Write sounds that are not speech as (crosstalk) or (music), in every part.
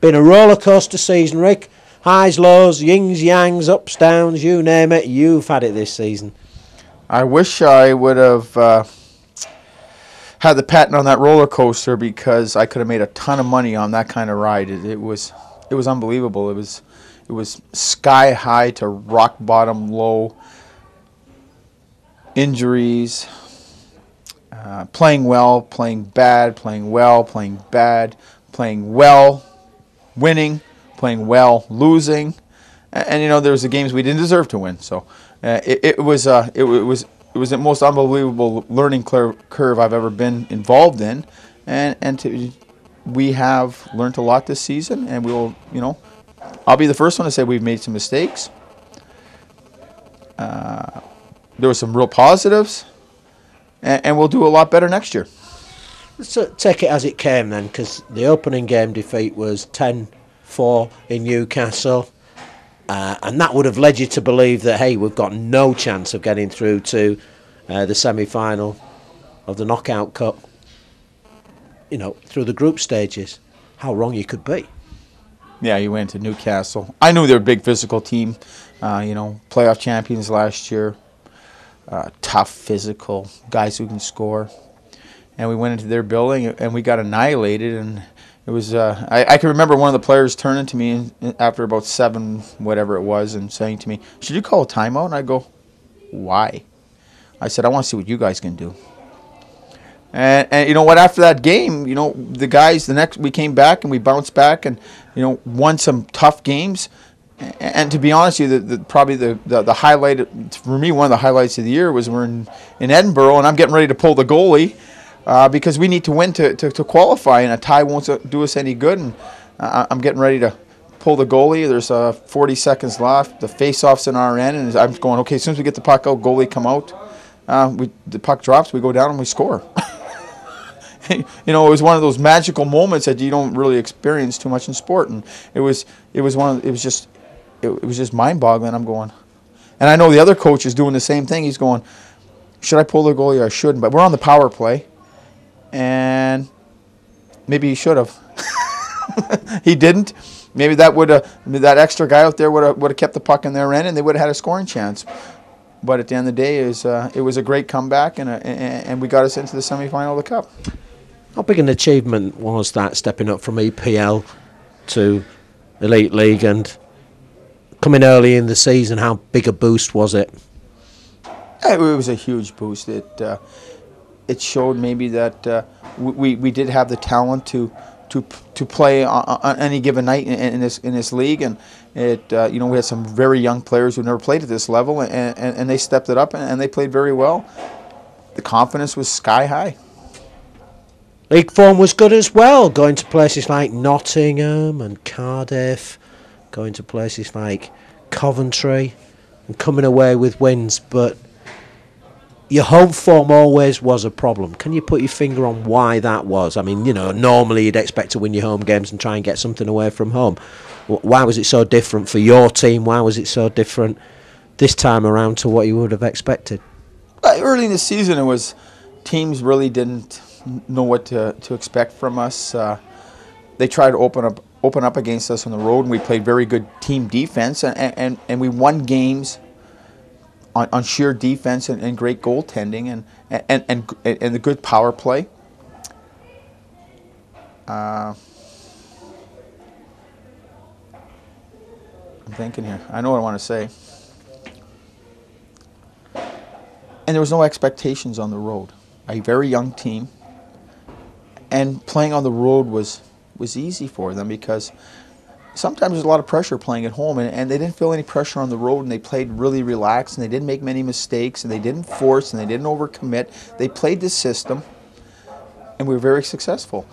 Been a roller coaster season, Rick. Highs, lows, yings, yangs, ups, downs, you name it. You've had it this season. I wish I would have uh, had the patent on that roller coaster because I could have made a ton of money on that kind of ride. It, it was it was unbelievable. It was it was sky high to rock bottom low. Injuries, uh, playing well, playing bad, playing well, playing bad, playing well, winning, playing well, losing, and, and you know there was the games we didn't deserve to win. So uh, it, it was uh, it, it was it was the most unbelievable learning cur- curve I've ever been involved in, and and to, we have learned a lot this season, and we will you know I'll be the first one to say we've made some mistakes. Uh, there were some real positives, and, and we'll do a lot better next year. Uh, take it as it came then, because the opening game defeat was 10 4 in Newcastle. Uh, and that would have led you to believe that, hey, we've got no chance of getting through to uh, the semi final of the Knockout Cup, you know, through the group stages. How wrong you could be. Yeah, you went to Newcastle. I knew they were a big physical team. Uh, you know, playoff champions last year. Uh, tough, physical guys who can score. And we went into their building and we got annihilated. And it was uh, I, I, can remember one of the players turning to me after about seven, whatever it was, and saying to me, "Should you call a timeout?" And I go, "Why?" I said, "I want to see what you guys can do." And, and you know what? After that game, you know the guys. The next we came back and we bounced back and you know won some tough games. And to be honest with you, the, the, probably the, the, the highlight for me, one of the highlights of the year was we're in, in Edinburgh and I'm getting ready to pull the goalie uh, because we need to win to, to, to, qualify, and a tie won't do us any good. And uh, I'm getting ready to pull the goalie. There's uh, 40 seconds left. The face-off's in our end, and I'm going, okay, as soon as we get the puck out, goalie come out. Uh, we, the puck drops, we go down, and we score. (laughs) you know, it was one of those magical moments that you don't really experience too much in sport, and it was it was one of, it was just it, it was just mind-boggling. I'm going, and I know the other coach is doing the same thing. He's going, should I pull the goalie or I shouldn't? But we're on the power play and maybe he should have. (laughs) he didn't. Maybe that would have that extra guy out there would have would have kept the puck in their end, and they would have had a scoring chance. But at the end of the day, it was, uh, it was a great comeback, and, a, and we got us into the semifinal of the cup. How big an achievement was that stepping up from EPL to Elite League and coming early in the season? How big a boost was it? It was a huge boost. It uh, it showed maybe that uh, we, we did have the talent to to to play on, on any given night in, in, this in this league, and it uh, you know we had some very young players who never played at this level, and, and, and they stepped it up and, and they played very well. The confidence was sky high. League form was good as well, going to places like Nottingham and Cardiff, going to places like Coventry, and coming away with wins, but your home form always was a problem. Can you put your finger on why that was? I mean, you know, normally you'd expect to win your home games and try and get something away from home. Why was it so different for your team? Why was it so different this time around to what you would have expected? Early in the season, it was teams really didn't know what to, to expect from us. Uh, they tried to open up open up against us on the road, and we played very good team defense, and, and, and we won games on, on sheer defense and, and great goaltending and, and, and, and the good power play. Uh, I'm thinking here. I know what I want to say. And there was no expectations on the road. A very young team. And playing on the road was was easy for them because sometimes there's a lot of pressure playing at home, and, and they didn't feel any pressure on the road, and they played really relaxed, and they didn't make many mistakes, and they didn't force, and they didn't overcommit. They played the system, and we were very successful.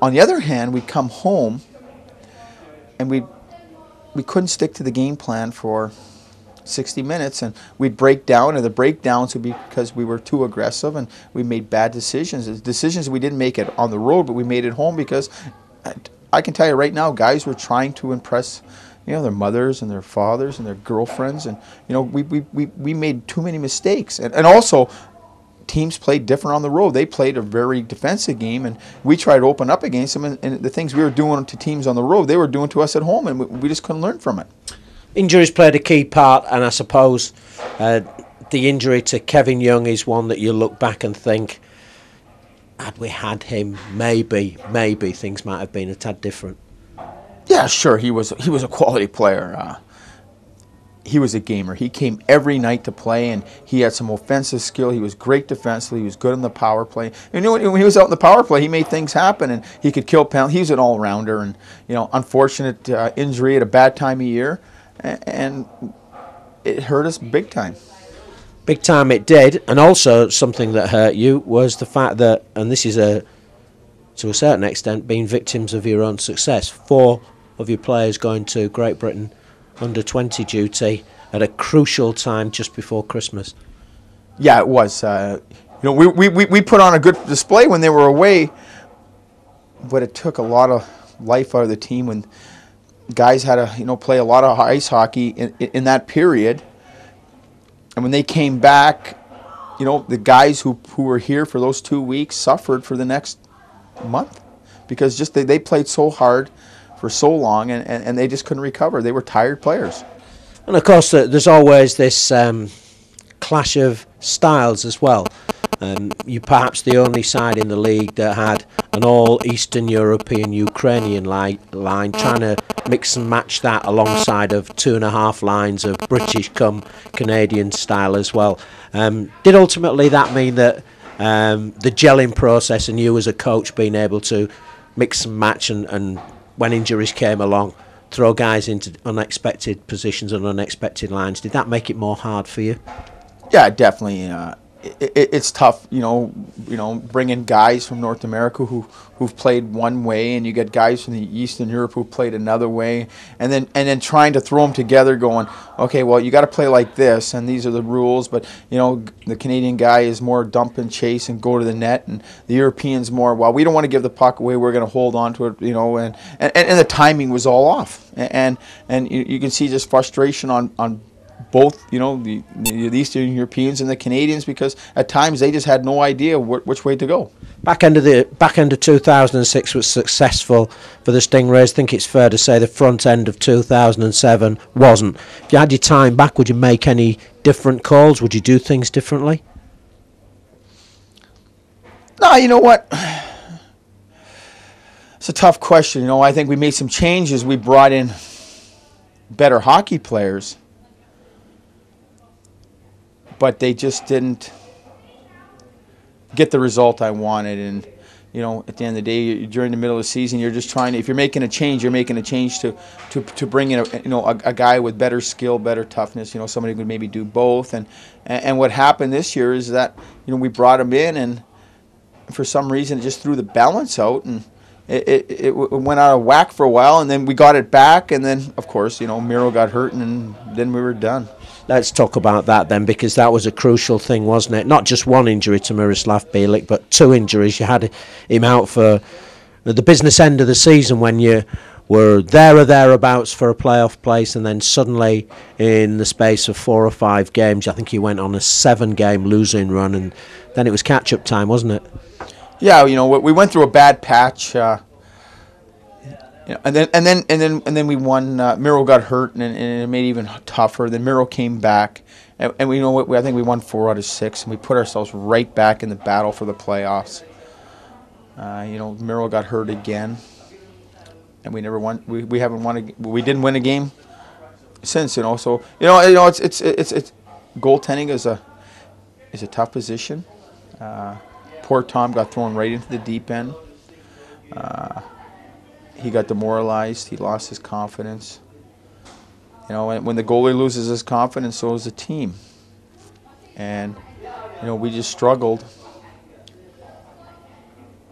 On the other hand, we come home, and we we couldn't stick to the game plan for 60 minutes, and we'd break down, and the breakdowns would be because we were too aggressive, and we made bad decisions. Decisions we didn't make it on the road, but we made it home because uh, I can tell you right now, guys were trying to impress, you know, their mothers and their fathers and their girlfriends, and you know, we we, we, we made too many mistakes, and and also, teams played different on the road. They played a very defensive game, and we tried to open up against them. And, and the things we were doing to teams on the road, they were doing to us at home, and we, we just couldn't learn from it. Injuries played a key part, and I suppose uh, the injury to Kevin Young is one that you look back and think, had we had him, maybe, maybe things might have been a tad different. Yeah, sure. He was he was a quality player. Uh, he was a gamer. He came every night to play, and he had some offensive skill. He was great defensively. He was good in the power play. You know, when he was out in the power play, he made things happen, and he could kill penalties. He was an all-rounder, and you know, unfortunate uh, injury at a bad time of year, and it hurt us big time. Big time it did, and also something that hurt you was the fact that, and this is a, to a certain extent, being victims of your own success. Four of your players going to Great Britain under 20 duty at a crucial time just before Christmas. Yeah, it was. Uh, you know, we, we, we put on a good display when they were away, but it took a lot of life out of the team when guys had to you know play a lot of ice hockey in, in that period. And when they came back, you know, the guys who, who were here for those two weeks suffered for the next month because just they, they played so hard for so long, and, and, and they just couldn't recover. They were tired players. And of course, uh, there's always this um, clash of styles as well. Um, you're perhaps the only side in the league that had an all Eastern European Ukrainian li- line, trying to mix and match that alongside of two and a half lines of British come Canadian style as well. Um, did ultimately that mean that um, the gelling process and you as a coach being able to mix and match and, and when injuries came along, throw guys into unexpected positions and unexpected lines. Did that make it more hard for you? Yeah, definitely. Uh, it, it, it's tough, you know, you know, bringing guys from North America who who've played one way, and you get guys from the Eastern Europe who played another way, and then and then trying to throw them together, going, okay, well, you got to play like this, and these are the rules, but you know, the Canadian guy is more dump and chase and go to the net, and the Europeans more, well, we don't want to give the puck away, we're going to hold on to it, you know, and and, and the timing was all off, and and you, you can see just frustration on on both, you know, the, the Eastern Europeans and the Canadians because at times they just had no idea wh- which way to go. Back end of the back end of 2006 was successful for the Stingrays. I think it's fair to say the front end of 2007 wasn't. If you had your time back, would you make any different calls? Would you do things differently? No, you know what? It's a tough question. You know, I think we made some changes. We brought in better hockey players but they just didn't get the result I wanted. And you know, at the end of the day, during the middle of the season, you're just trying to. If you're making a change, you're making a change to to, to bring in a you know a, a guy with better skill, better toughness. You know, somebody who could maybe do both. And, and what happened this year is that you know we brought him in, and for some reason it just threw the balance out and. It, it, it went out of whack for a while, and then we got it back, and then, of course, you know, Miro got hurt, and then we were done let's talk about that then, because that was a crucial thing, wasn't it? Not just one injury to Miroslav Bielik, but two injuries. You had him out for the business end of the season when you were there or thereabouts for a playoff place, and then suddenly, in the space of four or five games, I think he went on a seven-game losing run, and then it was catch-up time, wasn't it? Yeah, you know, we went through a bad patch. Uh, you know, and then and then and then and then we won. Uh, Miro got hurt, and, and, it made it even tougher. Then Miro came back, and, and we you know what? We I think we won four out of six, and we put ourselves right back in the battle for the playoffs. Uh, you know, Miro got hurt again, and we never won. We, we haven't won. A, we didn't win a game since. You know, so you know, you know, it's it's it's it's goaltending is a is a tough position. Uh, poor Tom got thrown right into the deep end. He got demoralized. He lost his confidence. You know, when the goalie loses his confidence, so does the team. And you know, we just struggled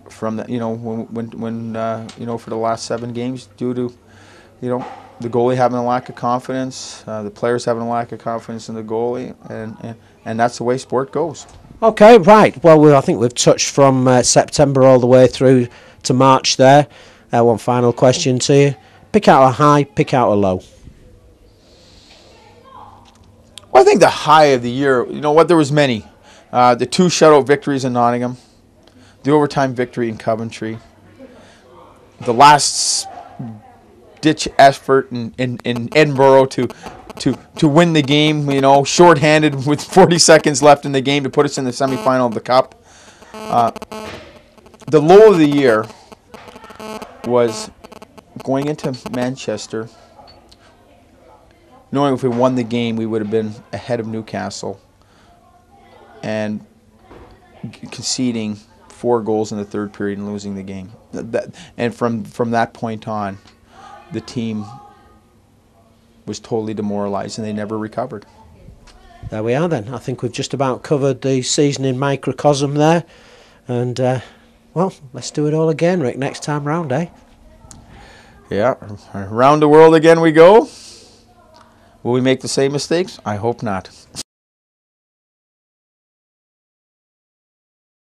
from the, You know, when when when uh, you know for the last seven games due to you know the goalie having a lack of confidence, uh, the players having a lack of confidence in the goalie, and, and and that's the way sport goes. Okay, right. Well, we, I think we've touched from uh, September all the way through to March there. Uh, one final question to you. Pick out a high, pick out a low. Well, I think the high of the year, you know what, there was many. Uh, the two shutout victories in Nottingham, the overtime victory in Coventry, the last ditch effort in, in, in Edinburgh to to to win the game. You know, shorthanded (laughs) with 40 seconds left in the game to put us in the semifinal of the cup. Uh, the low of the year was going into Manchester, knowing if we won the game, we would have been ahead of Newcastle, and conceding four goals in the third period and losing the game. That, and from from that point on, the team was totally demoralized and they never recovered. There we are then. I think we've just about covered the season in microcosm there. And, uh, well, let's do it all again, Rick, next time round, eh? Yeah, around the world again we go. Will we make the same mistakes? I hope not.